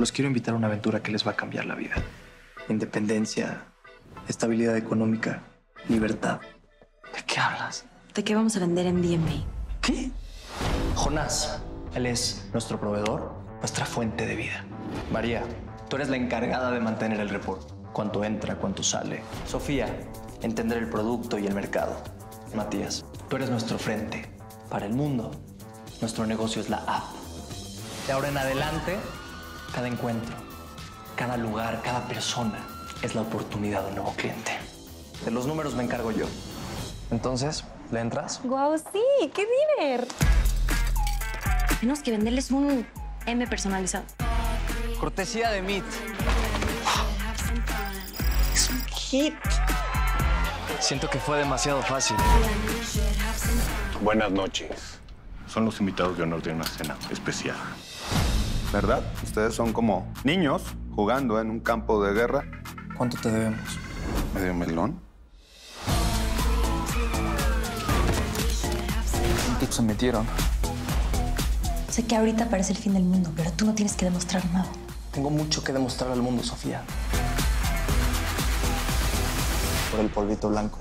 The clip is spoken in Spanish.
Los quiero invitar a una aventura que les va a cambiar la vida. Independencia, estabilidad económica, libertad. ¿De qué hablas? ¿De qué vamos a vender en BNB? ¿Qué? Jonás, él es nuestro proveedor, nuestra fuente de vida. María, tú eres la encargada de mantener el report. Cuánto entra, cuánto sale. Sofía, entender el producto y el mercado. Matías, tú eres nuestro frente. Para el mundo, nuestro negocio es la app. De ahora en adelante, cada encuentro, cada lugar, cada persona es la oportunidad de un nuevo cliente. De los números me encargo yo. Entonces, ¿le entras? ¡Guau, sí! ¡Qué diver! Tenemos que venderles un M personalizado. Cortesía de Meet. Es un hit. Siento que fue demasiado fácil. Buenas noches. Son los invitados de honor de una cena especial. ¿Verdad? Ustedes son como niños jugando en un campo de guerra. ¿Cuánto te debemos? Medio melón. ¿Cuántos se metieron? Sé que ahorita parece el fin del mundo, pero tú no tienes que demostrar nada. Tengo mucho que demostrar al mundo, Sofía. Por el polvito blanco.